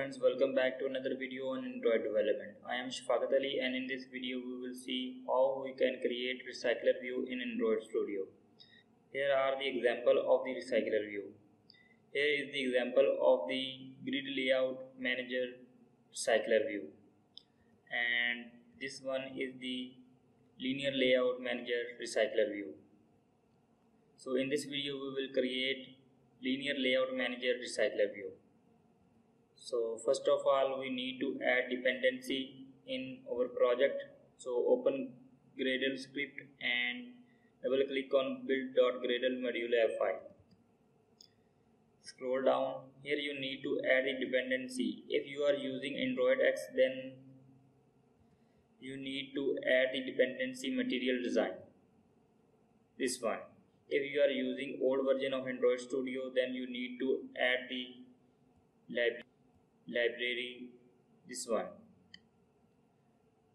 friends, welcome back to another video on Android development. I am Shafaqat Ali and in this video we will see how we can create recycler view in Android Studio. Here are the example of the recycler view. Here is the example of the grid layout manager recycler view and this one is the linear layout manager recycler view. So in this video we will create linear layout manager recycler view so first of all we need to add dependency in our project. So open gradle script and double click on build.gradle module file scroll down. Here you need to add a dependency. If you are using android x then you need to add the dependency material design. This one. If you are using old version of android studio then you need to add the library library this one.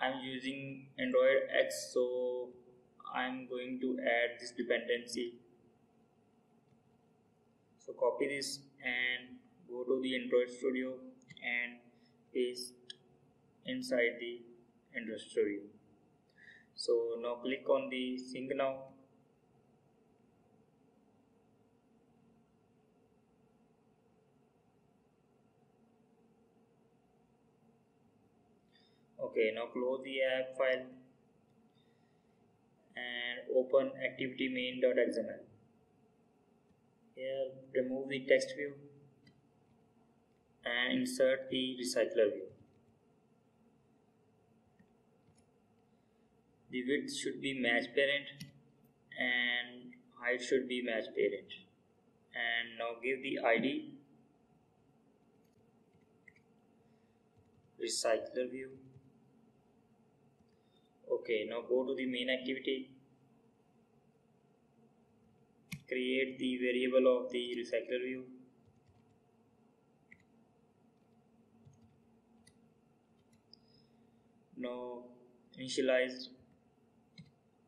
I'm using Android X so I'm going to add this dependency. So copy this and go to the Android Studio and paste inside the Android Studio. So now click on the sync now okay now close the app file and open activity main.xml here remove the text view and insert the recycler view. The width should be match parent and height should be match parent. And now give the id recycler view okay now go to the main activity. Create the variable of the recycler view. Now initialize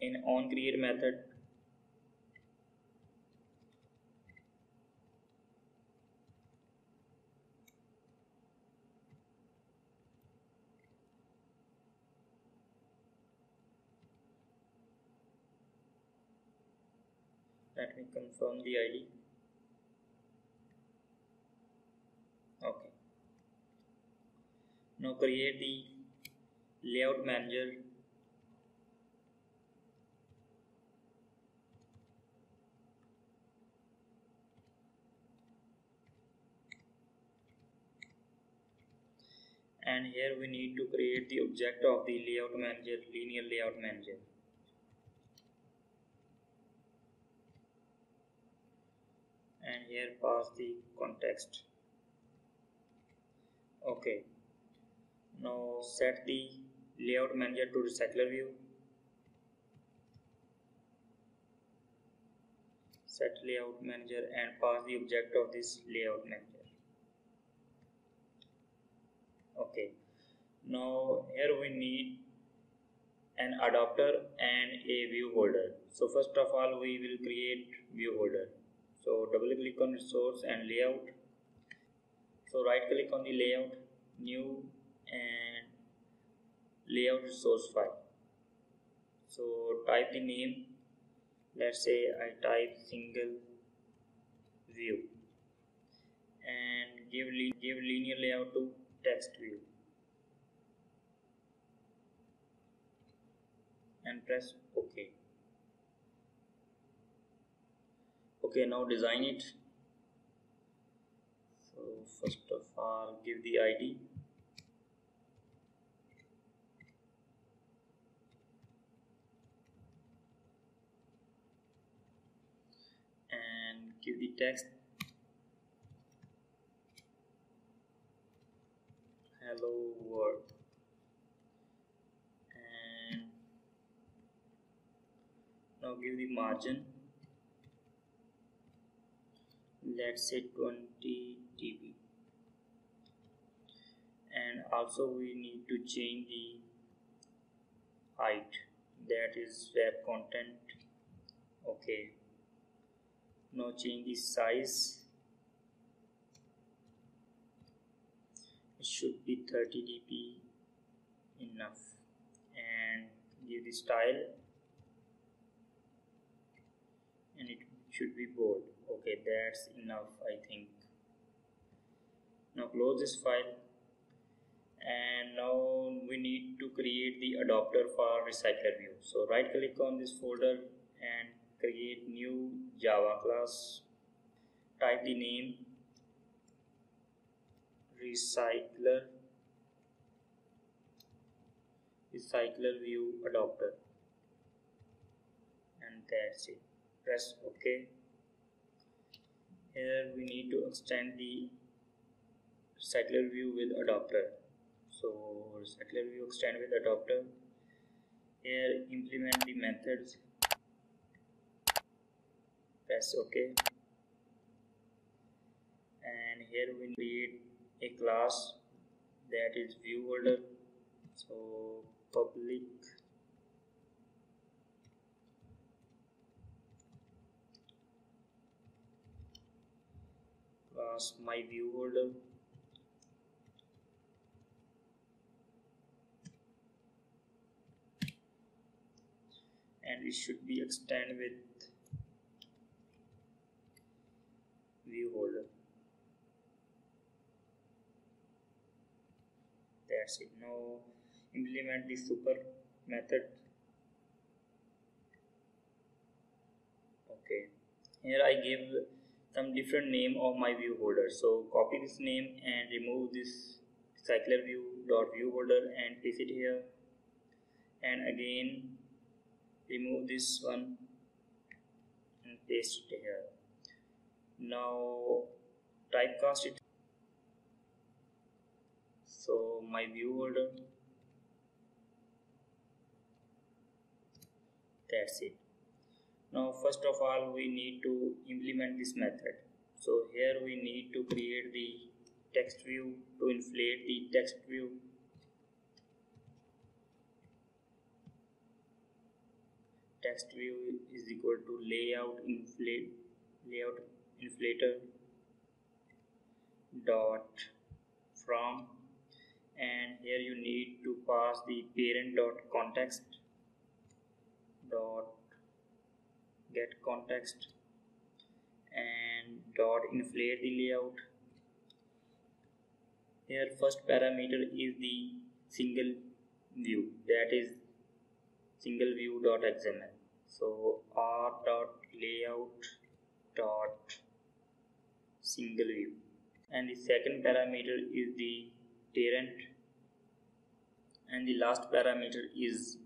in on create method let me confirm the id okay. Now create the layout manager. And here we need to create the object of the layout manager linear layout manager and here pass the context. Okay. Now set the layout manager to recycler view. Set layout manager and pass the object of this layout manager. Okay. Now here we need an adapter and a view holder so first of all we will create view holder so double click on resource and layout. So right click on the layout new and layout resource file. So type the name. Let's say I type single view. And give, give linear layout to text view. And press ok okay now design it. So first of all give the id and give the text. Hello world. And now give the margin let's say 20 dp. And also we need to change the height. That is wrap content. Okay. Now change the size. It should be 30 dp enough. And give the style and it should be bold okay that's enough I think. Now close this file. And now we need to create the adapter for recycler view. So right click on this folder and create new java class. Type the name recycler recycler view adapter. And that's it press ok. Here we need to extend the recycler view with adapter so recycler view extend with adapter here implement the methods. Press ok. And here we create a class that is view holder so public my view holder uh, and it should be extend with view holder that's it. Now implement the super method. Okay. Here I give some different name of my view holder. So copy this name and remove this cycler view dot view holder and paste it here. And again remove this one and paste it here. Now typecast it. So my view holder. That's it now first of all we need to implement this method. So here we need to create the text view to inflate the text view. Text view is equal to layout inflate layout inflator dot from. And here you need to pass the parent dot context dot get context and dot inflate the layout. Here first parameter is the single view. That is single view dot xml so r dot layout dot single view. And the second parameter is the parent. And the last parameter is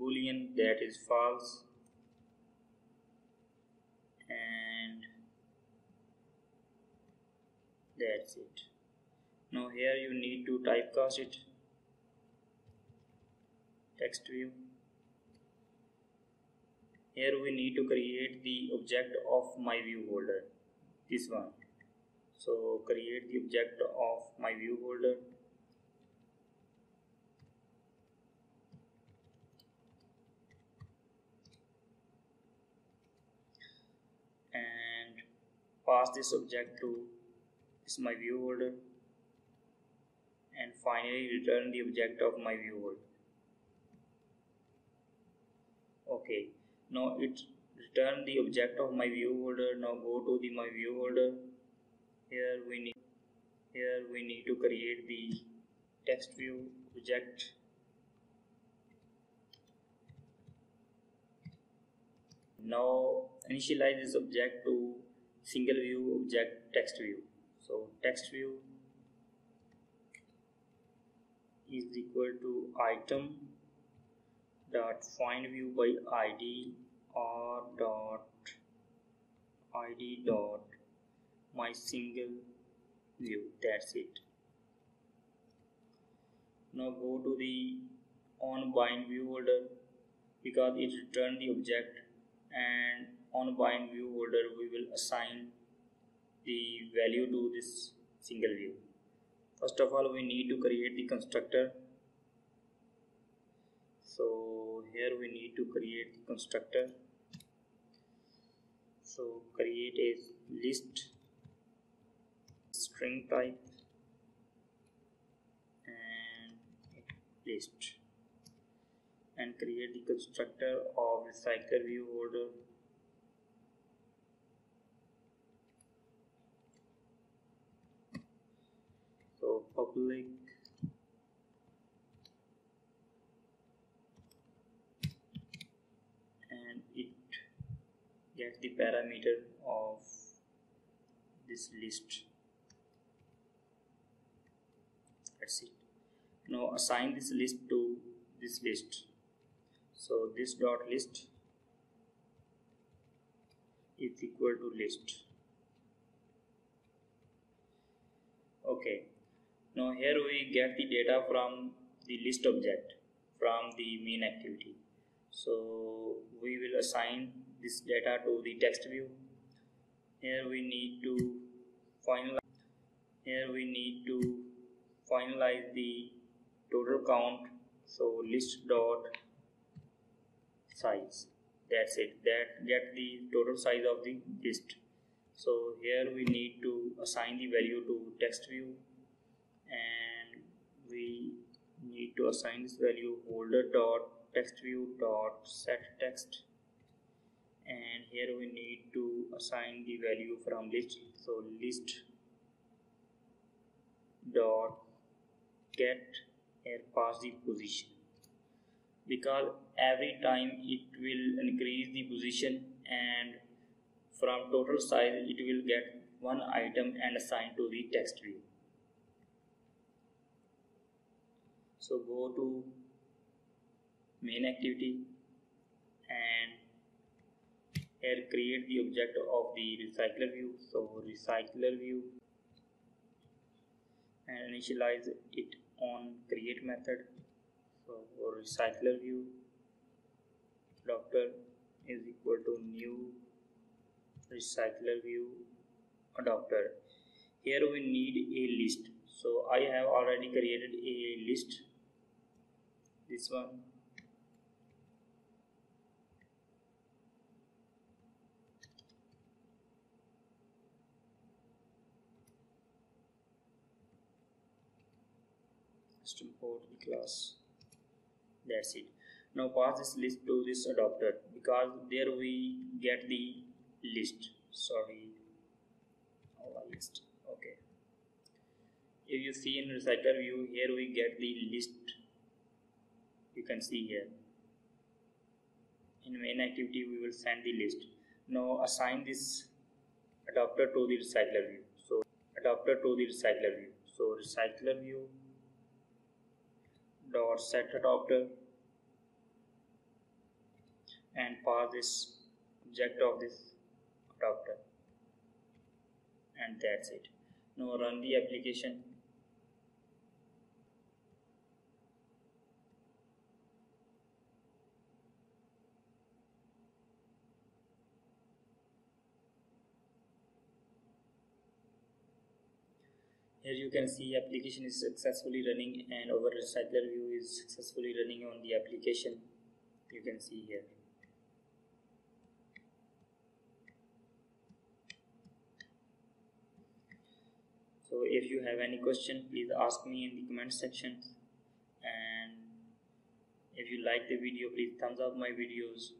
boolean. That is false and that's it. Now here you need to typecast it. Text view. Here we need to create the object of my view holder this one. So create the object of my view holder and pass this object to is my view holder and finally return the object of my view holder okay. Now it return the object of my view holder now go to the my view holder here we need here we need to create the text view object. Now initialize this object to single view object text view so text view is equal to item dot find view by id r dot id dot my single view. That's it. Now go to the on bind view holder because it returned the object and on bind view holder we will assign the value to this single view. First of all we need to create the constructor. So here we need to create the constructor. So create a list string type and list. And create the constructor of recycler view holder so public. And it gets the parameter of this list. That's it. Now assign this list to this list. So this dot list is equal to list. Okay now here we get the data from the list object from the main activity. So we will assign this data to the text view. Here we need to finalize here we need to finalize the total count. So list dot size. That's it. That get the total size of the list. So here we need to assign the value to text view and we need to assign this value holder dot text view dot set text. And here we need to assign the value from list. So list dot get here pass the position. Because every time it will increase the position and from total size it will get one item and assign to the text view so go to main activity and here create the object of the recycler view. So recycler view and initialize it on create method. So recycler view. Doctor is equal to new recycler view adapter here we need a list. So I have already created a list this one. Just import the class. That's it. Now pass this list to this adapter because there we get the list. Sorry. Our list. Okay. If you see in recycler view here we get the list you can see here. In main activity we will send the list. Now assign this adapter to the recycler view. So adapter to the recycler view. So recycler view dot set adapter and pass this object of this adapter. And that's it. Now run the application here you can see application is successfully running and our recycler view is successfully running on the application. You can see here. So if you have any question please ask me in the comment section. And if you like the video please thumbs up my videos